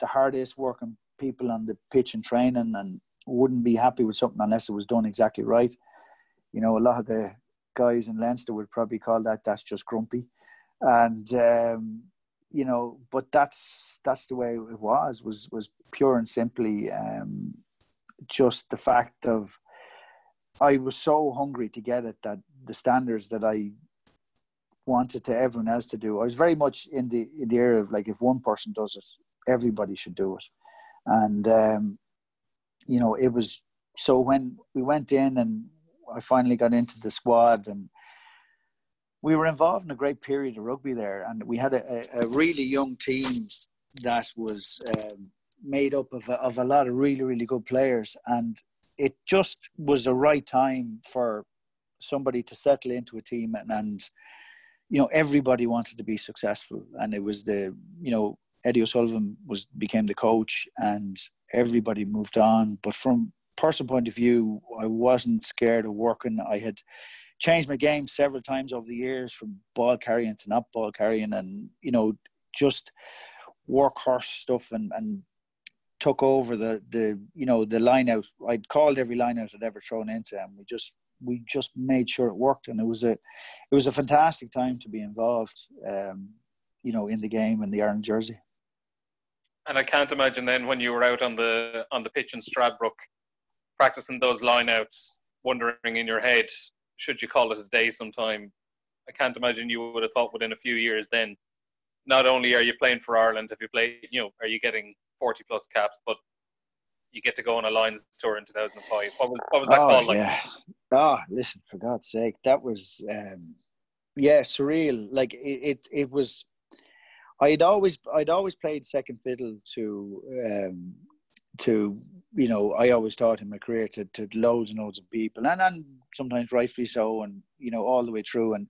the hardest working people on the pitch and training and wouldn't be happy with something unless it was done exactly right. You know, a lot of the guys in Leinster would probably call that that's just grumpy, and um, you know, but that's that's the way it was was was pure and simply um, just the fact of I was so hungry to get it that the standards that I wanted to everyone else to do. I was very much in the in the area of like if one person does it, everybody should do it, and um, you know it was so when we went in and I finally got into the squad and we were involved in a great period of rugby there, and we had a, a really young team that was um, made up of a, of a lot of really really good players, and it just was the right time for somebody to settle into a team and, and you know everybody wanted to be successful. And it was the you know Eddie O'Sullivan was became the coach and everybody moved on. But from personal point of view, I wasn't scared of working. I had changed my game several times over the years from ball carrying to not ball carrying and, you know, just workhorse stuff and, and took over the, the, you know, the line out. I'd called every line out I'd ever thrown into and we just, we just made sure it worked. And it was a, it was a fantastic time to be involved, um, you know, in the game in the Ireland jersey. And I can't imagine then when you were out on the on the pitch in Stradbrook, practicing those lineouts, wondering in your head, should you call it a day sometime? I can't imagine you would have thought within a few years then, not only are you playing for Ireland, have you played, you know, are you getting 40 plus caps, but you get to go on a Lions tour in 2005. What was, what was that oh, call like? Yeah. Oh, listen, for God's sake, that was, um, yeah, surreal. Like it, it, it was, I'd always, I'd always played second fiddle to, um, to you know I always taught in my career to, to loads and loads of people and and sometimes rightfully so and you know all the way through and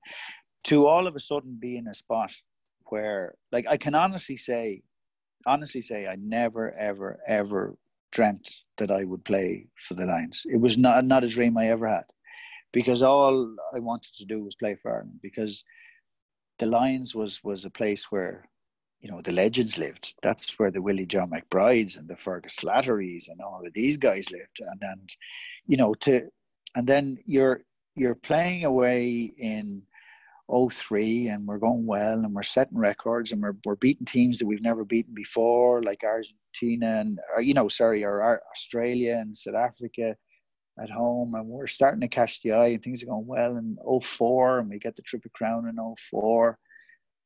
to all of a sudden be in a spot where like I can honestly say honestly say I never ever ever dreamt that I would play for the Lions. It was not not a dream I ever had because all I wanted to do was play for Ireland because the Lions was was a place where you know the legends lived. That's where the Willie John McBrides and the Fergus Slatteries and all of these guys lived, and and you know to and then you're you're playing away in 03 and we're going well and we're setting records and we're, we're beating teams that we've never beaten before like argentina and or, you know sorry or, or australia and south africa at home. And we're starting to catch the eye and things are going well in 04 and we get the triple crown in 04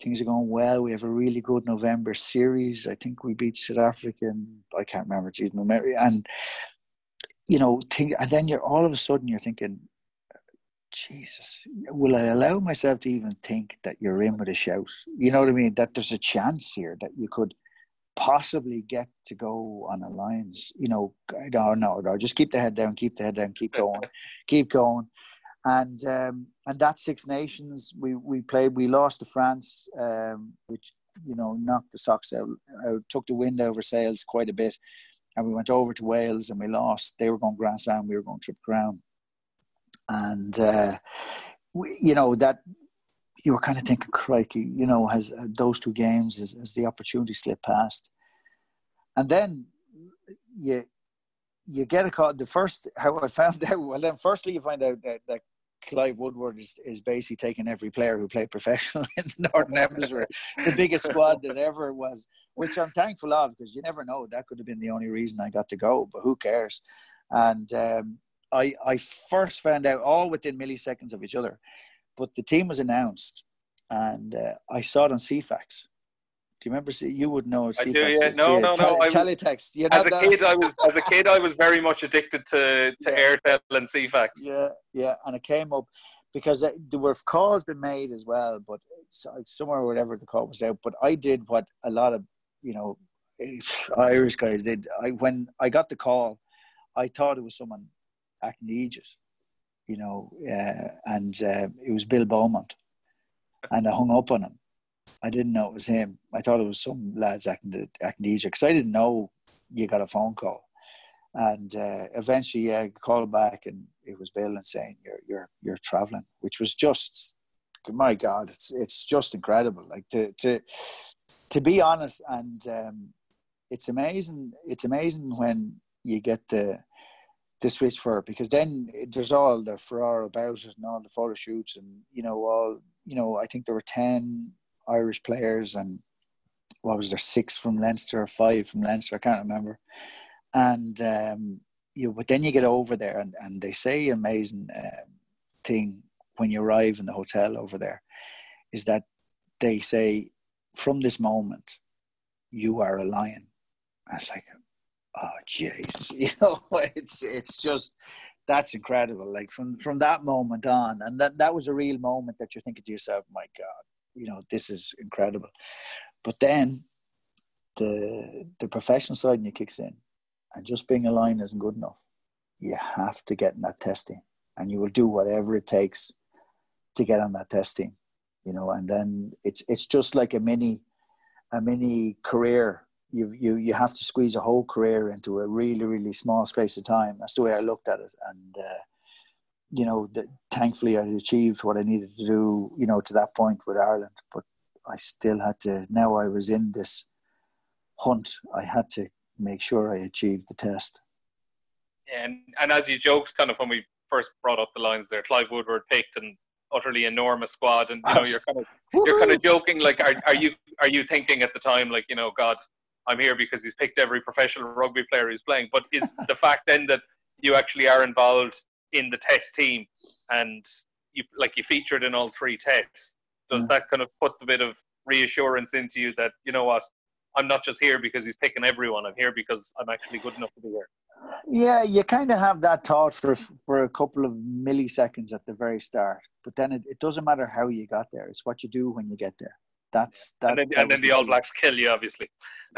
things are going well we have a really good november series i think we beat south africa and i can't remember geez, my memory and you know think, and then you're all of a sudden you're thinking jesus will i allow myself to even think that you're in with a shout you know what i mean that there's a chance here that you could possibly get to go on a Lions. You know, no, no, no. Just keep the head down, keep the head down, keep going, keep going. And um, and that Six Nations we we played. We lost to France, um, which you know knocked the socks out, took the wind over sails quite a bit. And we went over to Wales and we lost. They were going Grand Slam, we were going Triple Crown, And uh, we, you know that you were kind of thinking, crikey, you know, has uh, those two games as, as the opportunity slipped past, and then you you get a call. The first how I found out. Well, then firstly you find out that, that Clive Woodward is, is basically taking every player who played professional in the Northern Hemisphere, the biggest squad that ever was, which I'm thankful of because you never know. That could have been the only reason I got to go, but who cares? And um, I, I first found out all within milliseconds of each other but the team was announced, and uh, I saw it on Ceefax. Do you remember? You would know Ceefax. I do, yeah. No, no, no. teletext. You as a that? kid, I was as a kid, I was very much addicted to to yeah. Aertel and Ceefax. Yeah, yeah, and it came up because uh, there were calls been made as well, but somewhere whatever the call was out. But I did what a lot of you know Irish guys did. I when I got the call, I thought it was someone acting Aegis you know, uh, and uh, it was Bill Beaumont, and I hung up on him. I didn't know it was him. I thought it was some lads acting amnesia because I didn't know you got a phone call, and uh, eventually, yeah, I called back and it was Bill and saying you're you're you're traveling, which was just, my God, it's it's just incredible. Like to to to be honest, and um, it's amazing. It's amazing when you get the the switch for it because then there's all the furore about it and all the photo shoots and you know all you know I think there were ten Irish players and what was there six from Leinster or five from Leinster I can't remember. And um, you but then you get over there and, and they say amazing um, thing when you arrive in the hotel over there is that they say from this moment you are a lion. I was like, oh jeez. You know it's it's just that's incredible. Like from from that moment on and that that was a real moment that you're thinking to yourself my god you know this is incredible. But then the the professional side in you kicks in and just being a lion isn't good enough you have to get in that testing and you will do whatever it takes to get on that testing you know and then it's it's just like a mini a mini career. You you you have to squeeze a whole career into a really really small space of time. That's the way I looked at it, and uh, you know, thankfully I achieved what I needed to do. You know, to that point with Ireland, but I still had to. Now I was in this hunt. I had to make sure I achieved the test. Yeah, and and as you joked, kind of when we first brought up the Lions there, Clive Woodward picked an utterly enormous squad, and you know, you're kind of you're kind of joking. Like, are are you are you thinking at the time, like, you know, God, I'm here because he's picked every professional rugby player he's playing. But is the fact then that you actually are involved in the test team and you like you featured in all three tests, does mm. that kind of put a bit of reassurance into you that you know what I'm not just here because he's picking everyone. I'm here because I'm actually good enough to be here. Yeah, you kind of have that thought for for a couple of milliseconds at the very start, but then it, it doesn't matter how you got there. It's what you do when you get there that's that. And then, that and then the All Blacks kill you, obviously.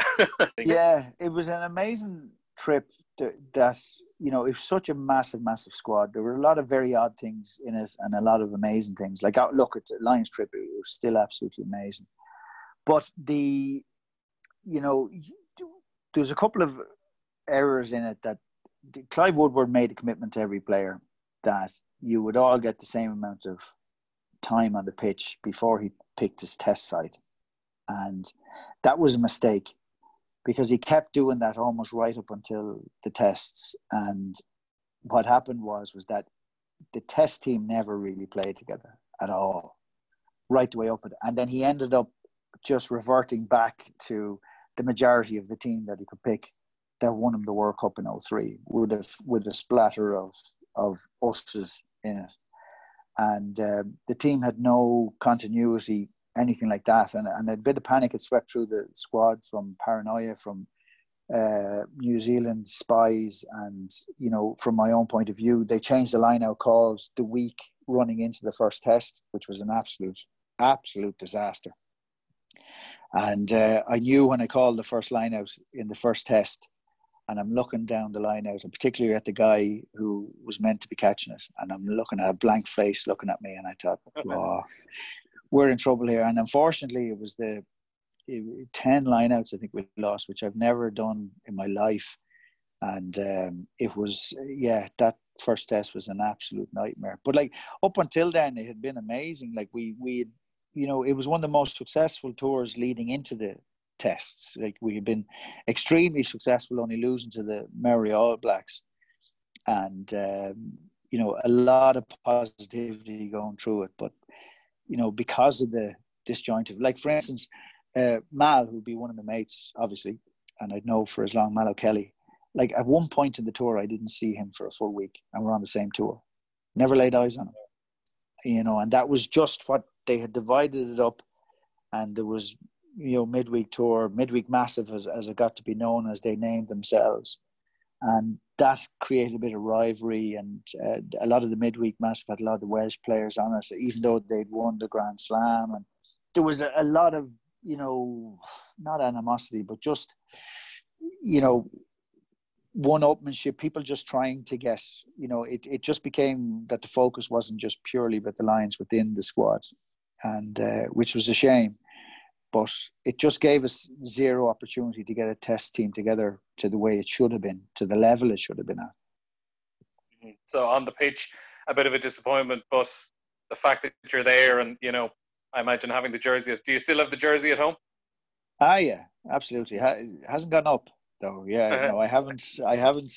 yeah, it was an amazing trip. That, that you know, it was such a massive, massive squad. There were a lot of very odd things in it, and a lot of amazing things. Like, oh, look, it's a Lions trip. It was still absolutely amazing. But the, you know, there's a couple of errors in it that Clive Woodward made a commitment to every player, that you would all get the same amount of time on the pitch before he picked his test side. And that was a mistake because he kept doing that almost right up until the tests. And what happened was was that the test team never really played together at all, right the way up. And then he ended up just reverting back to the majority of the team that he could pick that won him the World Cup in 03 with a, with a splatter of, of us's in it. And um, the team had no continuity, anything like that. And, and a bit of panic had swept through the squad from paranoia, from uh, New Zealand spies, and you know, from my own point of view, they changed the line out calls the week running into the first test, which was an absolute, absolute disaster. And uh, I knew when I called the first line out in the first test, and I'm looking down the line out, and particularly at the guy who was meant to be catching it, and I'm looking at a blank face looking at me, and I thought, oh, we're in trouble here. And unfortunately, it was the 10 lineouts I think we lost, which I've never done in my life. And um, it was, yeah, that first test was an absolute nightmare. But like up until then, it had been amazing. Like we, we, you know, it was one of the most successful tours leading into the tests. Like we had been extremely successful, only losing to the Maori All Blacks. And, um, you know, a lot of positivity going through it. But, you know, because of the disjointed, like for instance, uh, Mal, who'd be one of the mates, obviously, and I'd know for as long Mal O'Kelly. Like at one point in the tour, I didn't see him for a full week, and we're on the same tour. Never laid eyes on him, you know, and that was just what they had divided it up, and there was, you know, midweek tour, midweek massive, as, as it got to be known as they named themselves, and that created a bit of rivalry, and uh, a lot of the midweek massive had a lot of the Welsh players on it, even though they'd won the Grand Slam, and there was a, a lot of you know, not animosity, but just, you know, one upmanship, people just trying to get, you know, it, it just became that the focus wasn't just purely about the Lions within the squad, and uh, which was a shame. But it just gave us zero opportunity to get a test team together to the way it should have been, to the level it should have been at. Mm-hmm. So on the pitch, a bit of a disappointment, but the fact that you're there and you know I imagine having the jersey. Do you still have the jersey at home? Ah, yeah, absolutely. it hasn't gone up though. Yeah, no, I haven't. I haven't.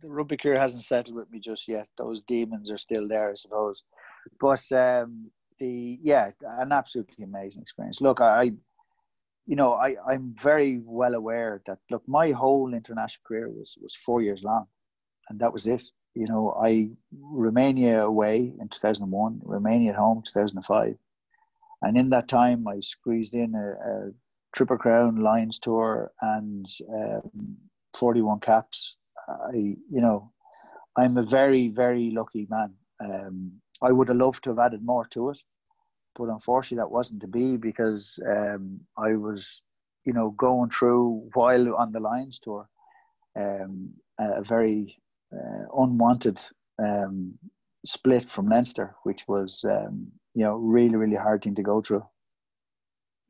The rugby career hasn't settled with me just yet. Those demons are still there, I suppose. But um, the yeah, an absolutely amazing experience. Look, I, you know, I I'm very well aware that look, my whole international career was was four years long, and that was it. You know, I Romania away in 2001, Romania at home 2005 and in that time, I squeezed in a, a Triple Crown Lions Tour and um, 41 caps. I, you know, I'm a very, very lucky man. Um, I would have loved to have added more to it, but unfortunately, that wasn't to be because um, I was, you know, going through while on the Lions Tour um, a very uh, unwanted um, split from Leinster, which was um, you know really really hard thing to go through.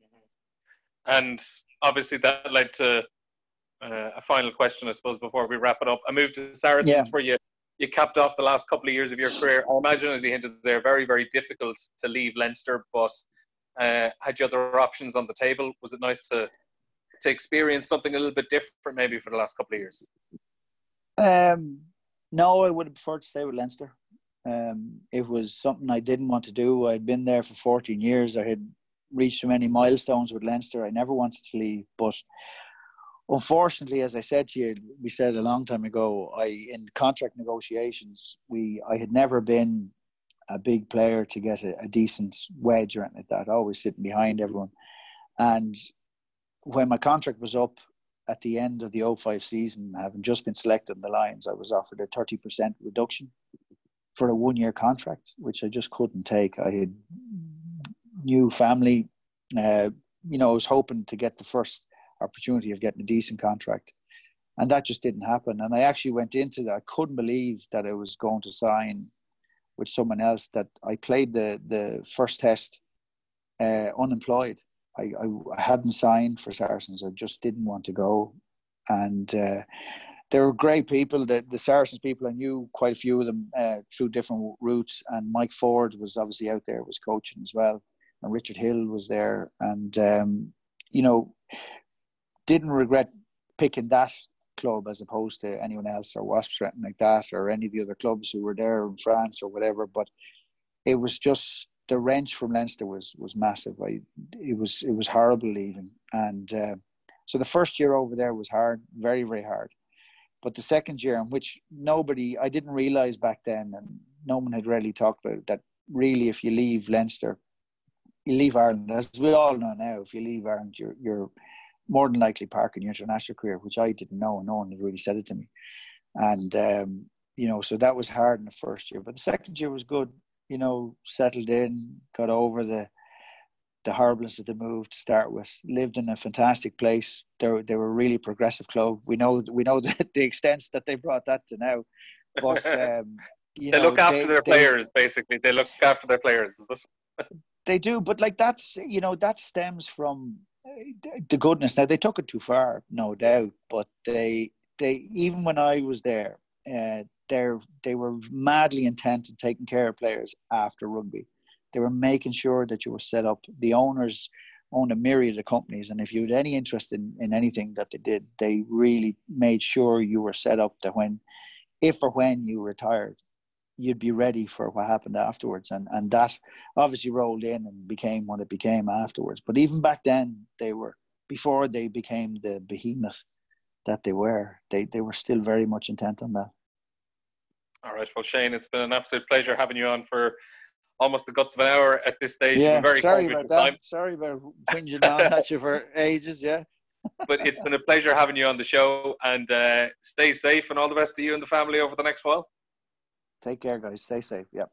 Mm-hmm. And obviously that led to uh, a final question, I suppose, before we wrap it up. I moved to Saracens, yeah. where you you capped off the last couple of years of your career. I imagine, as you hinted, they're very very difficult to leave Leinster, but uh, had you other options on the table? Was it nice to to experience something a little bit different, maybe for the last couple of years? Um, no, I would have preferred to stay with Leinster. Um, it was something I didn't want to do. I'd been there for 14 years. I had reached so many milestones with Leinster. I never wanted to leave, but unfortunately, as I said to you, we said a long time ago. I in contract negotiations, we I had never been a big player to get a, a decent wedge or anything like that. Always sitting behind everyone, and when my contract was up at the end of the 05 season, having just been selected in the Lions, I was offered a 30% reduction for a one year contract, which I just couldn't take. I had new family. Uh, you know, I was hoping to get the first opportunity of getting a decent contract. And that just didn't happen. And I actually went into that. I couldn't believe that I was going to sign with someone else that I played the, the first test uh, unemployed. I, I, I, hadn't signed for Saracens. I just didn't want to go. And uh, they were great people. The the Saracens people, I knew quite a few of them uh, through different routes. And Mike Ford was obviously out there, was coaching as well, and Richard Hill was there. And um, you know, didn't regret picking that club as opposed to anyone else or Wasps or anything like that or any of the other clubs who were there in France or whatever. But it was just the wrench from Leinster was was massive. I, it was it was horrible leaving, and uh, so the first year over there was hard, very very hard. But the second year, in which nobody, I didn't realize back then, and no one had really talked about it, that really, if you leave Leinster, you leave Ireland, as we all know now, if you leave Ireland, you're, you're more than likely park in your international career, which I didn't know, and no one had really said it to me. And, um, you know, so that was hard in the first year. But the second year was good, you know, settled in, got over the, the horribleness of the move to start with. Lived in a fantastic place. They were, they were a really progressive club. We know we know the, the extents that they brought that to now. But um, they know, look after they, their players. They, basically, they look after their players. they do, but like that's you know that stems from the goodness. Now they took it too far, no doubt. But they they even when I was there, uh, they they were madly intent on taking care of players after rugby they were making sure that you were set up. The owners owned a myriad of companies, and if you had any interest in, in anything that they did, they really made sure you were set up that when, if or when you retired, you'd be ready for what happened afterwards. And and that obviously rolled in and became what it became afterwards. But even back then, they were before they became the behemoth that they were. They they were still very much intent on that. All right. Well, Shane, it's been an absolute pleasure having you on for almost the guts of an hour at this stage. Yeah, very sorry about that. Time. Sorry about whinging on at you for ages. Yeah. but it's been a pleasure having you on the show, and uh, stay safe, and all the best to you and the family over the next while. Take care, guys. Stay safe. Yep.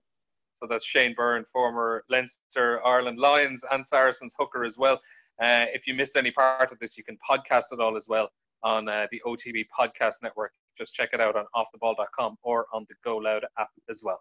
So that's Shane Byrne, former Leinster, Ireland Lions, and Saracens hooker as well. Uh, if you missed any part of this, you can podcast it all as well on uh, the OTB Podcast Network. Just check it out on offtheball.com or on the Go Loud app as well.